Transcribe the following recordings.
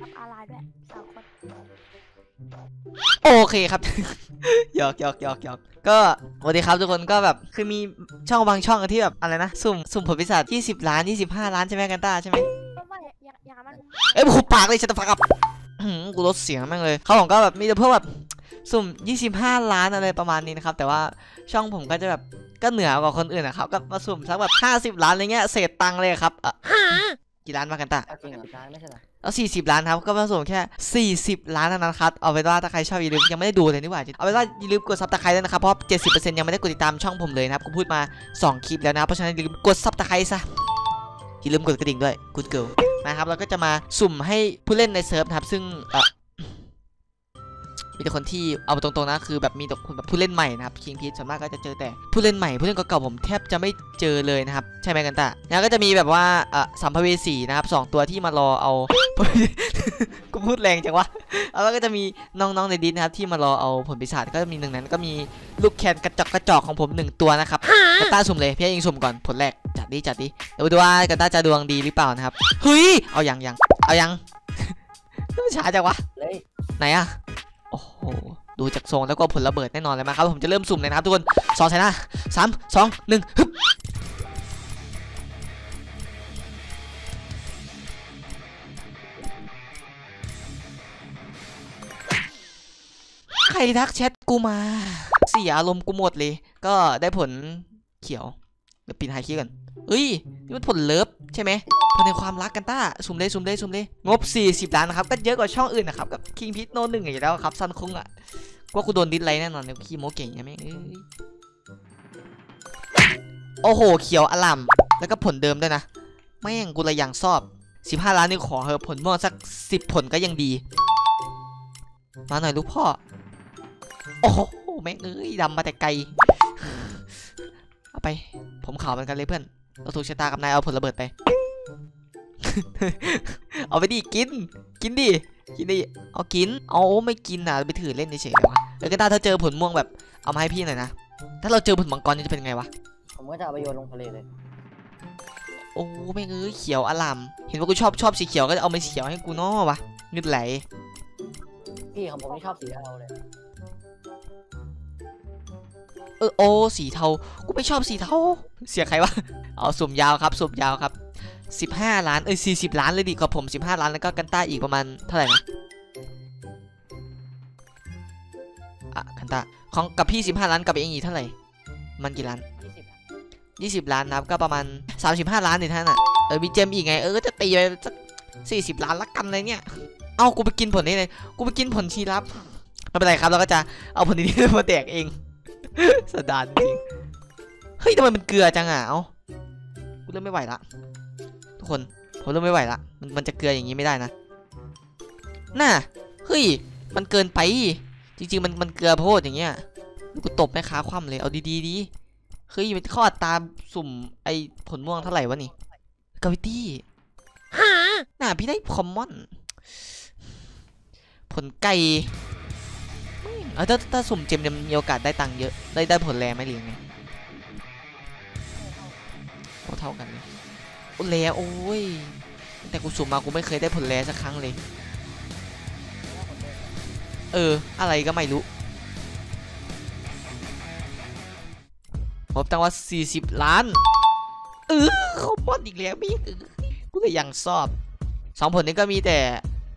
รับอาลาด้วยสองคนโอเคครับ หยอกหยอกหยอกหยอกก็สวัสดีครับทุกคนก็แบบคือมีช่องบางช่องที่แบบอะไรนะ สุ่มสุ่มผลพิศาจ20 ล้าน 25 ล้านใช่ไหมกันต้าใช่ไหมก็ไม่อย่างอย่างนั้นมันเอ้ยหูปากเลยชัตฟักกับกูลดเสียงแม่งเลยเขาผมก็แบบมีแต่พวกแบบสุ่ม 25 ล้านอะไรประมาณนี้นะครับ แต่ว่าช่องผมก็จะแบบก็เหนือกว่าคนอื่นนะครับก็มาสุ่มสักแบบ 50 ล้านอะไรเงี้ยเศษตังค์เลยครับอะ กี่ล้านมากันตาเอาจริงเหรอร้านไม่ใช่เหรอแล้ว40 ล้านครับ ก็ผสมแค่ 40 ล้านเท่านั้นครับ เอาเป็นว่าถ้าใครชอบอย่าลืมยังไม่ได้ดูเลยนี่หว่า เอาเป็นว่าอย่าลืมกดซับตะไคร้ด้วยนะครับ เพราะ 70%ยังไม่ได้กดติดตามช่องผมเลยนะครับกูพูดมา 2 คลิปแล้วนะ เพราะฉะนั้นอย่าลืมกดซับตะไคร้ซะ อย่าลืมกดกระดิ่งด้วย good girl นะครับ เราก็จะมาสุ่มให้ผู้เล่นในเซิร์ฟนะครับ ซึ่งเอ่อ มีแต่คนที่เอาตรงๆนะคือแบบมีแต่คนแบบผู้เล่นใหม่นะครับคิงพีชส่วนมากก็จะเจอแต่ผู้เล่นใหม่ผู้เล่นเก่าๆผมแทบจะไม่เจอเลยนะครับใช่ไหมกันตาแล้วก็จะมีแบบว่าเอ่อสัมภเวสีนะครับสองตัวที่มารอเอากูพูดแรงจังวะแล้วก็จะมีน้องๆในดิสนะครับที่มารอเอาผลปีศาจก็มีหนึ่งนั้นก็มีลูกแคนกระจอกกระจอกของผมหนึ่งตัวนะครับกันต้าสุ่มเลยพี่เองสุ่มก่อนผลแรกจัดดิจัดดิเดี๋ยวดูว่ากันต้าจะดวงดีหรือเปล่านะครับเฮ้ยเอายังยังเอายังช้าจังวะเลยไหนอะ โอ้โหดูจากทรงแล้วก็ผลระเบิดแน่นอนเลยมาครับ ผมจะเริ่มสุ่มเลยนะครับทุกคนสองใส่หน้าสามสองหนึ่งฮึบใครทักแชทกูมา เสียอารมณ์กูหมดเลย ก็ได้ผลเขียว เดี๋ยวปิดไฮคีย์ก่อน เอ้ยนี่มันผลเลิฟใช่ไหมผลในความรักกันต้าสุ่มเลยสุ่มเลยสุ่มเลยงบ 40 ล้านนะครับก็เยอะกว่าช่องอื่นนะครับกับคิงพิทโนหนึ่งอย่างแล้วครับซันคงอะว่ากูโดนดิสไลค์แน่นอนเลยขี้โมเก่งใช่ไหมงเอ้ยโอ้โห เขียวอลัมแล้วก็ผลเดิมด้วยนะแม่งกูเลยอย่างชอบ 15 ล้านนี่ขอเหอะผลม่วงสัก 10 ผลก็ยังดี มาหน่อยลูกพ่อ โอ้โหแม่งเอ้ยดำมาแต่ไกล เอาไป ผมขาวเหมือนกันเลยเพื่อน เราถูกชะตากับนายเอาผลระเบิดไป เอาไปดิกิน กินดิกินดิเอากิน เอาไม่กินอะไปถือเล่นเฉยๆเลยวะเออก็ได้ถ้าเจอผลม่วงแบบเอามาให้พี่หน่อยนะถ้าเราเจอผลมังกรนี่จะเป็นไงวะผมก็จะเอาไปโยนลงทะเลเลยโอ้ไม่งเอ้ยเขียวอลามเห็นว่ากูชอบชอบสีเขียวก็จะเอามาสีเขียวให้กูเนาะวะเงืดไหลพี่ของผมนี่ชอบสีเทาเลย เออโอสีเทากูไม่ชอบสีเทาเสียใครวะเอาสุ่มยาวครับสุ่มยาวครับ 15 ล้านเอ้ย40 ล้านเลยดิกับผม 15 ล้านแล้วก็กันต้าอีกประมาณเท่าไหร่นะอะกันต้าของกับพี่ 15 ล้านกับเองอีกเท่าไหร่ มันกี่ล้าน 20 ล้านนะครับก็ประมาณ 35 ล้านนี่ท่านอะเออมีเจมอีกไงเออจะตีไปสัก40 ล้านละกันเลยเนี่ยเอากูไปกินผลนี้เลยกูไปกินผลชีรับไม่เป็นไรครับเราก็จะเอาผลนี้มาแดกเอง สดานจริง เฮ้ยทำไมมันเกลือจังอะเอ้ากูเริ่มไม่ไหวละ ทุกคนผมเริ่มไม่ไหวละมันมันจะเกลืออย่างนี้ไม่ได้นะ น่าเฮ้ย มันเกินไป จริง ๆ มันมันเกลือโพดอย่างเงี้ยกูตบแม่ค้าคว่ำเลยเอาดีๆดีเฮ้ยมันข้ออัตราสุ่มไอผลม่วงเท่าไหร่วะนี่กาวิตี้น่าพี่ได้คอมมอน ผลไก่ อืมเอาถ้าถ้าสุ่มเจมจะมีโอกาสได้ตังค์เยอะ ได้ได้ผลแรไหมหรือไงโอ้เท่ากันเลยโอ้แรโอ้ย แต่กูสุ่มมากูไม่เคยได้ผลแรสักครั้งเลย เออ อะไรก็ไม่รู้ผมตั้งว่า 40 ล้าน เออคอมมอนอีกแล้วพี่กูเลยยังชอบ สองผลนี้ก็มีแต่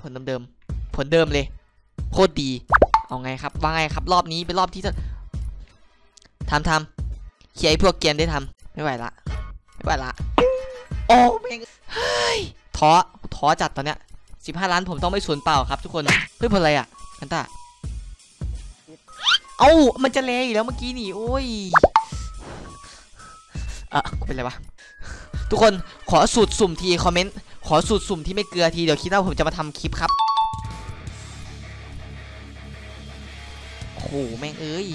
ผลเดิมๆ ผลเดิมเลย โคตรดี เอาไงครับว่าไงครับ รอบนี้เป็นรอบที่จะทำทำเขียไอ้พวกเกียนได้ทำไม่ไหวละไม่ไหวละโอ้แม่งเฮ้ยท้อท้อจัดตอนเนี้ย15ล้านผมต้องไม่สูญเปล่าครับทุกคนเฮ้ยผลอะไรอะกันตาเอ้ามันจะแลอีแล้วเมื่อกี้นี่โอ้ยอะเป็นไรวะทุกคนขอสูตรสุ่มทีคอมเมนต์ขอสูตรสุ่มที่ไม่เกลือทีเดี๋ยวคิดว่าผมจะมาทำคลิปครับ หแม่งเอ้ย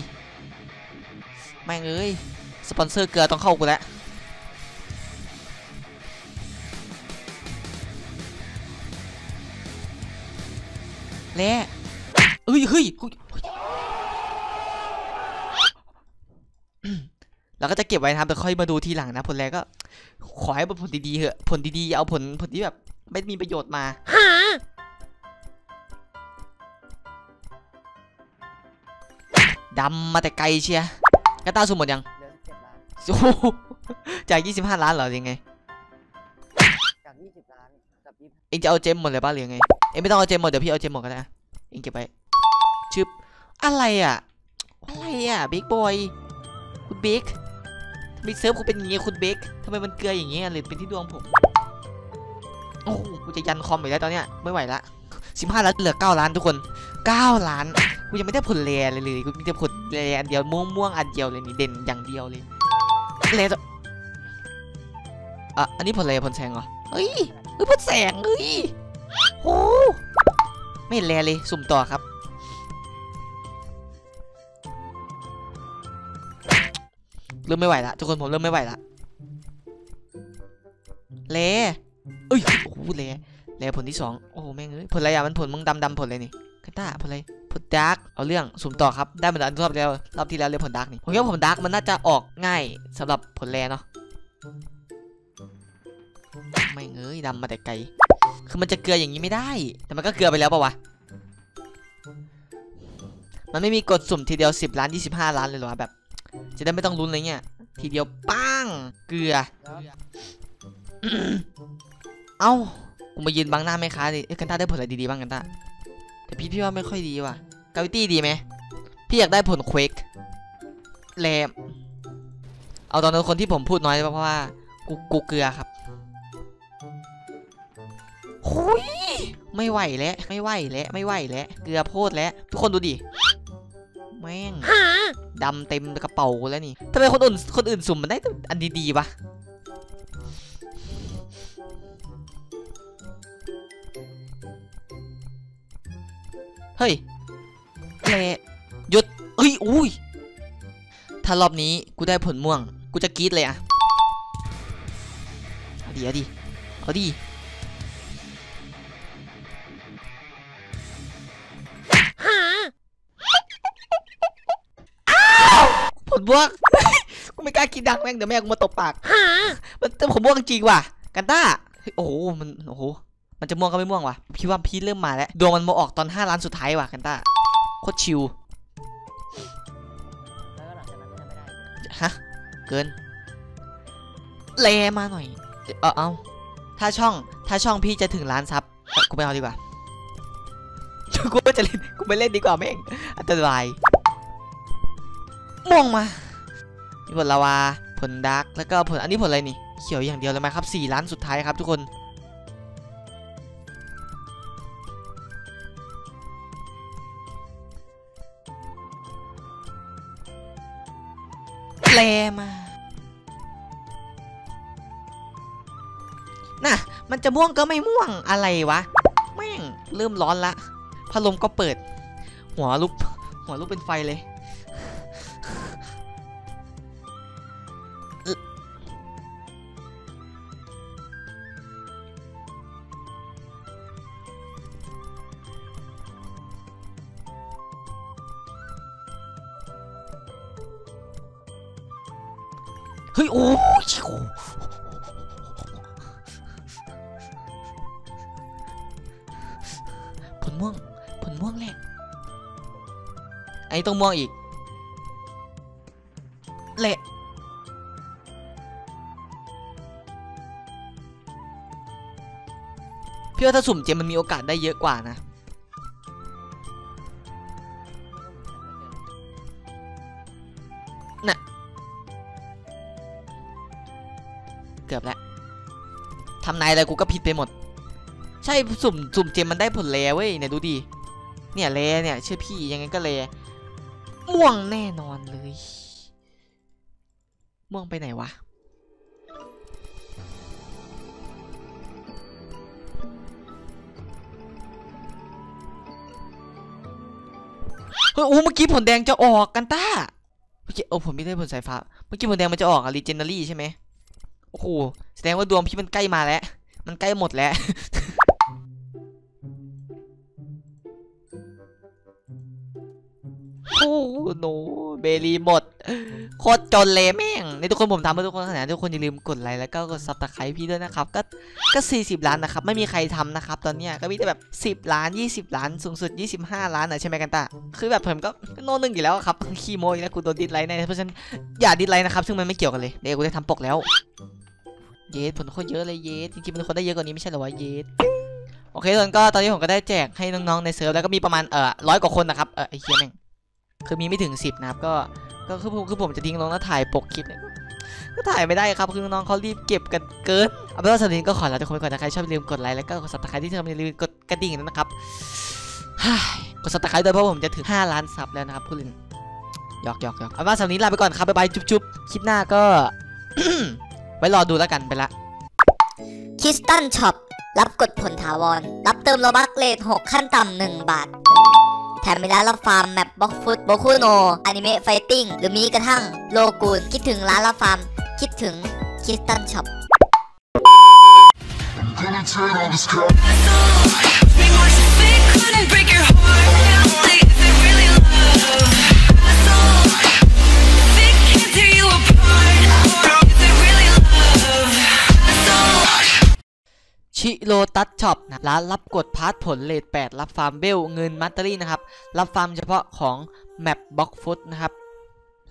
แม่งเอ้ย สปอนเซอร์เกลือต้องเข้ากูแล้วและเอ้ยเฮ้ยเฮ้ยเราก็จะเก็บไว้นะครับแต่ค่อยมาดูทีหลังนะ ผลแรกก็ ขอให้เป็นผลดีๆเหอะ ผลดีๆ เอาผลผลที่แบบ ไม่มีประโยชน์มา ดำมาแต่ไกลเชียกระต้าสุ่มหมดยังเหลือเจ็ดล้านโอ้โหจาก25 ล้านเหรอหรือยังไง จากยี่สิบล้านกับยี่เองจะเอาเจมหมดเลยป่ะหรือยังไง เองไม่ต้องเอาเจมหมดเดี๋ยวพี่เอาเจมหมดก็ได้อะเองเก็บไปชึบอะไรอะ อะไรอะบิ๊กบอยคุณบิ๊กบิ๊กเซิร์ฟคุณเป็นอย่างงี้คุณบิ๊กทำไมมันเกลืออย่างเงี้ยหรือเป็นที่ดวงผม โอ้โหกูจะยันคอมอีกแล้วตอนเนี้ยไม่ไหวละ15ล้านเหลือ 9 ล้านทุกคน 9 ล้าน กูยังไม่ได้ผลแรเลยเลยกูมีแต่ผลแรอันเดียวม่วงม่วงๆอันเดียวเลยนี่เด่นอย่างเดียวเลยแรตัวอะอันนี้ผลแรผลแสงเหรอเฮ้ยเฮ้ยพ่นแสงเฮ้ยโอ้ไม่เห็นแลเลยสุ่มต่อครับเริ่มไม่ไหวละทุกคนผมเริ่มไม่ไหวละเลเอ้ยโอ้โหเลเลผลที่สองโอ้โหแม่งเอ้ยผลอะไรอะมันผลมึงดำดำผลอะไรนี่ กระต้าผลอะไรผลดาร์กเอาเรื่องสุ่มต่อครับ ได้เหมือนอันรอบแล้วรอบที่แล้วเลยผลดาร์กนี่ผมคิดว่าผลดาร์กมันน่าจะออกง่ายสำหรับผลแลเนาะไม่เงยดำมาแต่ไกลคือมันจะเกลืออย่างนี้ไม่ได้ แต่มันก็เกลือไปแล้วปะวะมันไม่มีกดสุ่มทีเดียว10ล้าน25 ล้านเลยหรอแบบ จะได้ไม่ต้องลุ้นเลยเนี่ยทีเดียวปังเกลือ เอ้ากูมายืนบังหน้าแม่ค้าดิเอ้กันต้าได้ผลอะไรดีๆบ้างกันต้า แต่พี่พี่ว่าไม่ค่อยดีว่ะกาวิตี้ดีไหมพี่อยากได้ผลเควกแรมเอาตอนนั้นคนที่ผมพูดน้อยเพราะว่ากูกูเกลือครับหุยไม่ไหวแล้วไม่ไหวแล้วไม่ไหวแล้วเกลือโพดแล้วทุกคนดูดิแม่งดำเต็มกระเป๋ากูแล้วนี่ทำไมคนอื่นคนอื่นสุ่มมันได้แต่อันดีๆปะ เฮ้ยเละหยุดเอ้ยอุ้ยถ้ารอบนี้กูได้ผลม่วง กูจะกรี๊ดเลยอะเอาดิเอาดิเอาดิอ้าวผลม่วงกูไม่กล้ากินดังแม่งเดี๋ยวแม่งกูมาตบปากมันแต่ผลม่วงจริงว่ะ กันต้าเฮ้ยโอ้โหมันโอ้โห มันจะม่วงก็ไม่ม่วงว่ะ พี่ว่าพี่เริ่มมาแล้ว ดวงมันมาออกตอน5ล้านสุดท้ายว่ะกันต้าโคตรชิวแล้วก็หลังจากนั้นก็จะไม่ได้อีกฮะ เกิน rare มาหน่อย เออเอาถ้าช่อง ถ้าช่องพี่จะถึงล้าน sub เอ้ยกูไม่เอาดีกว่า กูไม่จะเล่น กูไม่เล่นดีกว่าแม่ง อันตรายม่วงมามีผลลาวา ผล dark แล้วก็ผล อันนี้ผลอะไรนี่ เขียวอย่างเดียวเลยไหมครับ4ล้านสุดท้ายครับทุกคน แลมา น่ะ มันจะม่วงก็ไม่ม่วงอะไรวะ แม่ง เริ่มร้อนละ พัดลมก็เปิด หัวลุก หัวลุกเป็นไฟเลย ฮ้ยโอ้ยผลม่วงผลม่วงแหละไอ้ต้องม่วงอีกแหละพี่ว่าถ้าสุ่มเจมมันมีโอกาสได้เยอะกว่านะ อะไรกูก็ผิดไปหมด ใช่สุ่มสุ่มเจมมันได้ผลแลเว้ยเนี่ยดูดิเนี่ยแลเนี่ยเชื่อพี่ยังไงก็แลม่วงแน่นอนเลย ม่วงไปไหนวะเฮ้ยโอ้เมื่อกี้ผลแดงจะออกกันต้าเมื่อกี้โอ้ผมไม่ได้ผลสายฟ้า เมื่อกี้ผลแดงมันจะออกอะ legendary ใช่ไหมโอ้โหแสดงว่าดวงพี่มันใกล้มาแล้ว มันใกล้หมดแล้วโอ้ no Beli หมด โคตรจนเลยแม่ง ในทุกคนผมทำเพื่อทุกคนขนาดทุกคนอย่าลืมกดไลค์แล้วก็กด subscribe พี่ด้วยนะครับ ก็ก็ 40 ล้านนะครับ ไม่มีใครทำนะครับ ตอนนี้ก็มีแต่แบบ 10 ล้าน 20 ล้าน สูงสุด 25 ล้านนะใช่ไหมกันตา คือแบบผมก็โน่นหนึ่งอยู่แล้วครับขี้โมยแล้วกูโดน dislike แน่เพราะฉะนั้นอย่า dislike นะครับ ซึ่งมันไม่เกี่ยวกันเลย เดี๋ยวกูได้ทำปกแล้ว yes ผลโคตรเยอะเลย yes จริงๆมันควรได้เยอะกว่านี้ไม่ใช่หรอวะ yes โอเคทุกคนก็ตอนนี้ผมก็ได้แจกให้น้องๆในเซิร์ฟแล้วก็มีประมาณเอ่อร้อยกว่าคนนะครับเออไอ้เคียแม่งคือมีไม่ถึง10นะครับก็ก็คือผมคือผมจะทิ้งลงแล้วถ่ายปกคลิปเนี่ยก็ถ่ายไม่ได้ครับคือน้องเขารีบเก็บกันเกินเอาเป็นว่าสำหรับวันนี้ก็ขอลาทุกคนไปก่อนนะใครชอบลืมกดไลค์แล้วก็กด subscribe ที่สำอย่าลืมกดกระดิ่งนะครับกดซับสไครต์ด้วยเพราะผมจะถึง 5 ล้านซับแล้วนะครับคุณลินหยอกหยอกหยอกเอาเป็นว่าสำหรับวันนี้ลาไปก่อนครับบ๊ายบายจุ๊บจุ๊บคลิปหน้าก็ ไว้รอดูแล้วกันไปละคิสตันช็อปรับกดผลถาวร รับเติมโลบักเลท6ขั้นต่ำ1บาท แถมมีร้านรับฟาร์มแมปบล็อกฟุตโบคูโนอนิเมะไฟติ้งหรือมีกระทั่งโลกูนคิดถึงร้านรับฟาร์ม คิดถึงคิสตันช็อป Gonna turn all this crap. Be more specific, couldn't break your heart. Really, is it really love? โรตัสช็อปนะร้านรับกดพาร์ทผลเลท8รับฟาร์มเบลเงินมัตเตอรี่นะครับ รับฟาร์มเฉพาะของแมปบ็อกฟุตนะครับ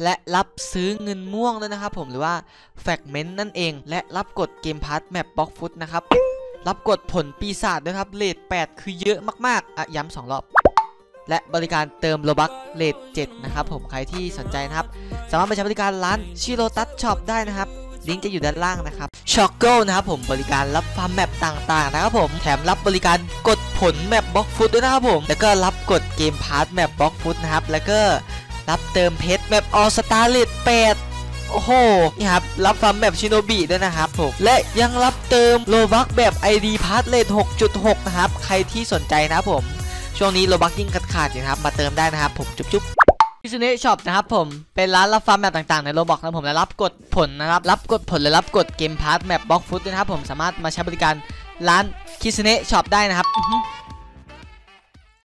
และรับซื้อเงินม่วงด้วยนะครับผมหรือว่าfragment นั่นเอง และรับกด game pass map Blox Fruits นะครับ รับกดผลปีศาจด้วยครับ rate 8 คือเยอะมากๆอะย้ำสองรอบ และบริการเติม Robux rate 7นะครับผมใครที่สนใจนะครับ สามารถไปใช้บริการร้านชิโรตัสช็อปได้นะครับ ลิงก์จะอยู่ด้านล่างนะครับช็อกเกิลนะครับผมบริการรับฟาร์ม map ต่างๆนะครับผมแถมรับบริการกดผล map Blox Fruits ด้วยนะครับผม แล้วก็รับกด game pass map Blox Fruits นะครับ แล้วก็รับเติมเพชร map All Star rate 8โอ้โห นี่ครับ รับฟาร์ม map Shinobi ด้วยนะครับผม และยังรับเติมโลบักแบบ ID พาร์ทเลท6.6 นะครับ ใครที่สนใจนะครับผม ช่วงนี้ Robux ยิ่งขาดๆอยู่นะครับ มาเติมได้นะครับผม จุ๊บๆ ซเน่ช็อปนะครับผมเป็นร้านรับฟาร์ม map ต่างๆใน Roblox นะผมและรับกดผลนะครับรับกดผลและรับกด game pass map Blox Fruits นะครับผมสามารถมาใช้บริการร้านคิซเน่ช็อปได้นะครับ